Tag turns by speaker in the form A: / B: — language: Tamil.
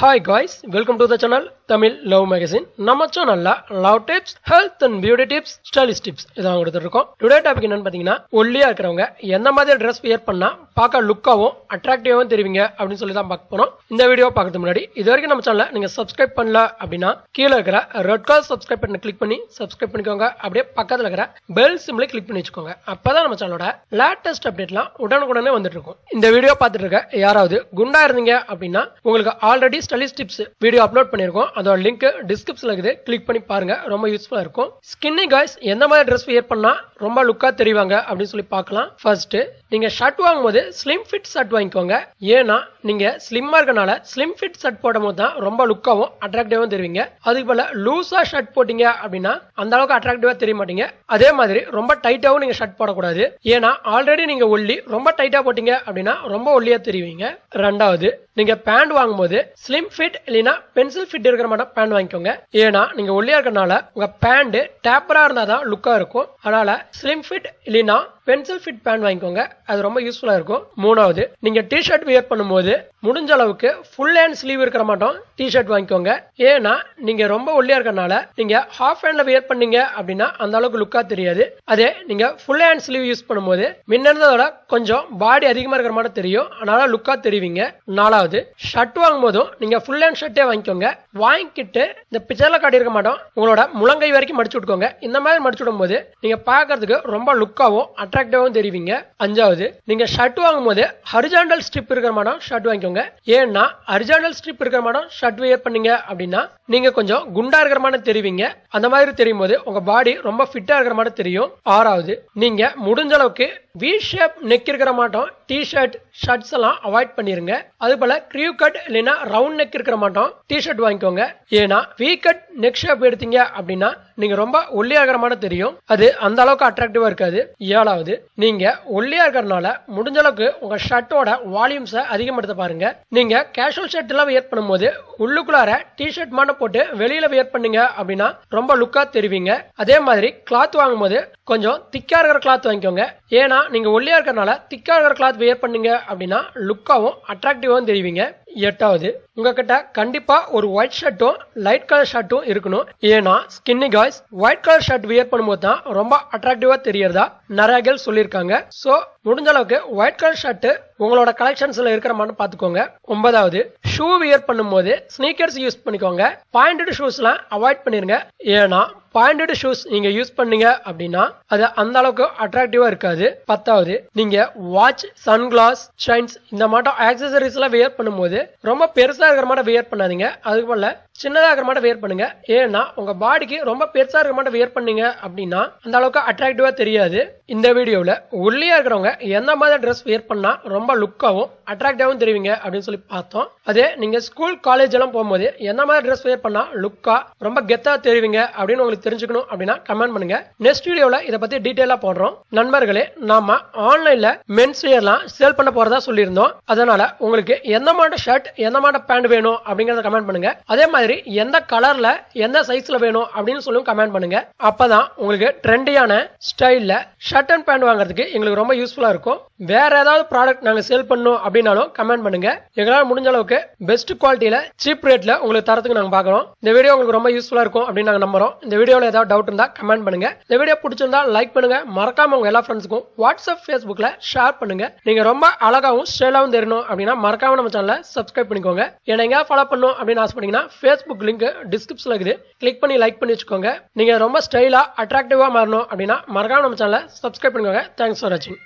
A: Hi guys welcome to the channel Tamil love magazine நம்ம சேனல்ல love tips health and beauty tips stylish tips இதான் கொடுத்துட்டு இருக்கோம். டுடே டாபிக் என்னன்னு பாத்தீங்கன்னா ஒல்லியா இருக்கிறவங்க எந்த மாதிரி ட்ரெஸ் வியர் பண்ணா பார்க்க லுக்காவும் அட்ராக்டிவாகவும் தெரிவிங்க அப்படின்னு சொல்லி தான் பார்க்க போறோம். இந்த வீடியோ பார்க்கறதுக்கு முன்னாடி இது வரைக்கும் நம்ம சேனலை நீங்க சப்ஸ்கிரைப் பண்ணல அப்படின்னா கீழே இருக்கிற ரெட் கலர் சப்ஸ்கிரைப் பண்ணி கிளிக் பண்ணி சப்ஸ்கிரைப் பண்ணிக்கோங்க. அப்படியே பக்கத்துல இருக்கிற பெல் சிம்ல கிளிக் பண்ணி வச்சுக்கோங்க. அப்பதான் நம்ம சேனலோட லேட்டஸ்ட் அப்டேட்லாம் உடனுக்குடனே வந்துட்டு இருக்கும். இந்த வீடியோ பார்த்துட்டு இருக்க யாராவது குண்டா இருந்தீங்க அப்படின்னா உங்களுக்கு already stylish tips video upload பண்ணிருக்கோம் அதோட லிங்க் டிஸ்கிரிப்ஷன்ல இருக்குது. கிளிக் பண்ணி பாருங்க. ரொம்ப யூஸ்ஃபுல்லா இருக்கும். ஸ்கின்னி காய்ஸ் எந்த மாதிரி ட்ரெஸ் வியர் பண்ணா ரொம்ப லுக்கா தெரிவாங்க அப்படின்னு சொல்லி பார்க்கலாம். ஃபர்ஸ்ட் நீங்க ஷர்ட் வாங்கும்போது ஸ்லிம் ஃபிட் ஷர்ட் வாங்கிக்கோங்க. ஏன்னா நீங்க ஸ்லிம்மா இருக்கனால ஸ்லிம் ஃபிட் ஷர்ட் போடும் போது தான் ரொம்ப லுக்காவும் அட்ராக்டிவாகவும் தெரிவிங்க. அதுக்கு போல லூசா ஷர்ட் போட்டீங்க அப்படின்னா அந்த அளவுக்கு அட்ராக்டிவா தெரிய மாட்டீங்க. அதே மாதிரி ரொம்ப டைட்டாவும் நீங்க ஷர்ட் போடக்கூடாது. ஏன்னா ஆல்ரெடி நீங்க ஒல்லி ரொம்ப டைட்டா போட்டீங்க அப்படின்னா ரொம்ப ஒல்லியா தெரிவிங்க. ரெண்டாவது நீங்க பேண்ட் வாங்கும்போது ஸ்லிம் ஃபிட் இல்லைனா பென்சில் ஃபிட் இருக்கிற மாதிரி பேண்ட் வாங்கிக்கோங்க. ஏன்னா நீங்க ஒல்லியா இருக்கனால உங்க பேண்ட் டேப்பரா இருந்தா தான் லுக்கா இருக்கும். அதனால ஸ்லிம் ஃபிட் இல்லைனா பென்சில் ஃபிட் பேண்ட் வாங்கிக்கோங்க. அது ரொம்ப யூஸ்ஃபுல்லாக இருக்கும். மூணாவது நீங்கள் டி ஷர்ட் வியர் பண்ணும்போது முடிஞ்ச அளவுக்கு ஃபுல் ஹேண்ட் ஸ்லீவ் இருக்கிற மாட்டோம் டி ஷர்ட் வாங்கிக்கோங்க. ஏன்னா நீங்கள் ரொம்ப ஒல்லியாக இருக்கறனால நீங்கள் ஹாஃப் ஹேண்டில் வியர் பண்ணீங்க அப்படின்னா அந்த அளவுக்கு லுக்காக தெரியாது. அதே நீங்கள் ஃபுல் ஹேண்ட் ஸ்லீவ் யூஸ் பண்ணும்போது முன்னதோட கொஞ்சம் பாடி அதிகமாக இருக்கிற மாதிரி தெரியும். அதனால லுக்காக தெரிவிங்க. நாலாவது ஷர்ட் வாங்கும் போதும் ஃபுல் ஹேண்ட் ஷர்ட்டே வாங்கிக்கோங்க. வாங்கிக்கிட்டு இந்த பிக்சர்ல காட்டியிருக்க மாட்டோம். உங்களோட முழங்கை வரைக்கும் மடிச்சு விட்டுக்கோங்க. இந்த மாதிரி மடிச்சு விடும் போது பார்க்கறதுக்கு ரொம்ப ரொம்ப அட்ராக்ட் அட்ராக்டிவாகவும் தெரிவிங்க. அஞ்சாவது நீங்க ஷர்ட் வாங்கும் போது ஹரிஜாண்டல் ஸ்ட்ரிப் இருக்கிற மாடம் ஷர்ட் வாங்கிக்கோங்க. ஏன்னா ஹரிஜாண்டல் ஸ்ட்ரிப் இருக்கிற மாடம் ஷர்ட் வியர் பண்ணீங்க அப்படின்னா நீங்க கொஞ்சம் குண்டா இருக்கிற மாதிரி தெரிவிங்க. அந்த மாதிரி தெரியும் போது உங்க பாடி ரொம்ப ஃபிட்டா இருக்கிற மாதிரி தெரியும். ஆறாவது நீங்க முடிஞ்ச அளவுக்கு வி ஷேப் நெக் இருக்கிற மாட்டோம். டி ஷர்ட் ஷர்ட்ஸ் எல்லாம் அவாய்ட் பண்ணிருங்க. அது போல கிரியூ கட் இல்லைன்னா ரவுண்ட் நெக் இருக்கிற மாட்டோம். டி ஷர்ட் வாங்கிக்கோங்க. ஏன்னா வி கட் நெக் ஷேப் எடுத்தீங்க அப்படின்னா நீங்க ரொம்ப ஒல்லியாகிற மாதிரி தெரியும். அது அந்த அளவுக்கு அட்ராக்டிவா இருக்காது. ஏழாவது நீங்க ஒல்லியா இருக்கிறனால முடிஞ்ச அளவுக்கு உங்க ஷர்ட்டோட வால்யூம்ஸை அதிகப்படுத்த பாருங்க. நீங்க கேஷுவல் ஷர்ட் எல்லாம் வியர் பண்ணும்போது உள்ளுக்குள்ளார டி ஷர்ட் மட்டும் போட்டு வெளியில வியர் பண்ணீங்க அப்படின்னா ரொம்ப லுக்கா தெரிவிங்க. அதே மாதிரி கிளாத் வாங்கும்போது கொஞ்சம் திக்கா இருக்கிற கிளாத் வாங்கிக்கோங்க. ஏன்னா நீங்கள் ஒல்லியாக இருக்கிறனால திக்காக இருக்கிற கிளாத் வியர் பண்ணீங்க அப்படின்னா லுக்காகவும் அட்ராக்டிவாகவும் தெரிவிங்க. எட்டாவது. உங்ககிட்ட கண்டிப்பா ஒரு ஒயிட் ஷர்ட்டும் லைட் கலர் ஷர்ட்டும் இருக்கணும். ஏன்னா skinny guys white colour shirt wear பண்ணும்போது தான் ரொம்ப அட்ராக்டிவா தெரியறதா நிறைய கேள் சொல்லியிருக்காங்க. சோ முடிஞ்ச அளவுக்கு ஒயிட் கலர் ஷர்ட் உங்களோட கலெக்ஷன்ஸ்ல இருக்கிற மாதிரி பாத்துக்கோங்க ஒன்பதாவது ஷூ வியர் பண்ணும்போது ஸ்னீக்கர்ஸ் யூஸ் பண்ணிக்கோங்க. பாயிண்டட் ஷூஸ்லாம் அவாய்ட் பண்ணிருங்க. ஏன்னா பாயிண்டட் ஷூஸ் நீங்க யூஸ் பண்ணீங்க அப்படின்னா அது அந்த அளவுக்கு அட்ராக்டிவா இருக்காது. பத்தாவது நீங்க வாட்ச் சன்கிளாஸ் ஷைன்ஸ் இந்த மாட்டம் ஆக்சசரிஸ் எல்லாம் வியர் பண்ணும்போது ரொம்ப பெருசா இருக்கிற மாதிரி வியர் பண்ணாதீங்க. அதுக்கு போல சின்னதா இருக்கிற மாதிரி வியர் பண்ணுங்க. ஏன்னா உங்க பாடிக்கு ரொம்ப பெருசா இருக்கிற மாதிரி வியர் பண்ணீங்க அப்படின்னா அந்த அளவுக்கு அட்ராக்டிவா தெரியாது. இந்த வீடியோவில் ஒல்லியா இருக்கிறவங்க எந்த மாதிரி ட்ரெஸ் வியர் பண்ணா ரொம்ப லுக்காவும் அட்ராக்டிவாகவும் தெரிவிங்க அப்படின்னு சொல்லி பார்த்தோம். அதே நீங்க ஸ்கூல் காலேஜ் எல்லாம் போகும்போது எந்த மாதிரி ட்ரெஸ் வியர் பண்ணா லுக்கா ரொம்ப கெத்தா தெரிவிங்க அப்படின்னு உங்களுக்கு தெரிஞ்சுக்கணும் அப்படின்னா கமெண்ட் பண்ணுங்க. நெக்ஸ்ட் வீடியோவில் இதை பத்தி டீட்டெயிலாக போடுறோம். நண்பர்களே நாம ஆன்லைன்ல மென்ஸ் வியர்லாம் சேல் பண்ண போறதா சொல்லியிருந்தோம். அதனால உங்களுக்கு எந்த மாதிரி ஷர்ட் எந்த மாதிரி பேண்ட் வேணும் அப்படிங்கறத கமெண்ட் பண்ணுங்க. அதே மாதிரி எந்த கலர்ல எந்த சைஸ்ல வேணும் அப்படின்னு சொல்லும் கமெண்ட் பண்ணுங்க. அப்பதான் உங்களுக்கு ட்ரெண்டியான ஸ்டைல்ல ஷர்ட் அண்ட் பேண்ட் வாங்குறதுக்கு எங்களுக்கு ரொம்ப யூஸ்ஃபுல்லா இருக்கும். வேற ஏதாவது ப்ராடக்ட் நாங்க சேல் பண்ணணும் அப்படின்னாலும் கமெண்ட் பண்ணுங்க. எங்களால் முடிஞ்ச அளவுக்கு பெஸ்ட் குவாலிட்டியில சீப் ரேட்ல உங்களுக்கு தரத்துக்கு நாங்க பாக்குறோம் இந்த வீடியோ உங்களுக்கு ரொம்ப யூஸ்ஃபுல்லா இருக்கும் அப்படின்னு நாங்க நம்புறோம். இந்த வீடியோல ஏதாவது டவுட் இருந்தா கமெண்ட் பண்ணுங்க. இந்த வீடியோ பிடிச்சிருந்தா லைக் பண்ணுங்க. மறக்காம உங்க எல்லா ஃப்ரெண்ட்ஸுக்கும் வாட்ஸ்அப் ஃபேஸ்புக்ல ஷேர் பண்ணுங்க. நீங்க ரொம்ப அழகாவும் ஸ்டைலாவும் தெரியணும் அப்படின்னா மறக்காம நம்ம சேனலை சப்ஸ்கிரைப் பண்ணிக்கோங்க. என்ன எங்கே ஃபாலோ பண்ணும் அப்படின்னு ஆசைப்பட்டீங்கன்னா ஃபேஸ்புக் லிங்க் டிஸ்கிரிப்ஷன்ல இருக்குது. கிளிக் பண்ணி லைக் பண்ணி வச்சுக்கோங்க. நீங்க ரொம்ப ஸ்டைலா அட்ராக்டிவாக மாறணும் அப்படின்னா மறக்காம நம்ம சேனலை சப்ஸ்கிரைப் பண்ணிக்கோங்க. தேங்க்ஸ் ஃபார் வாட்சிங்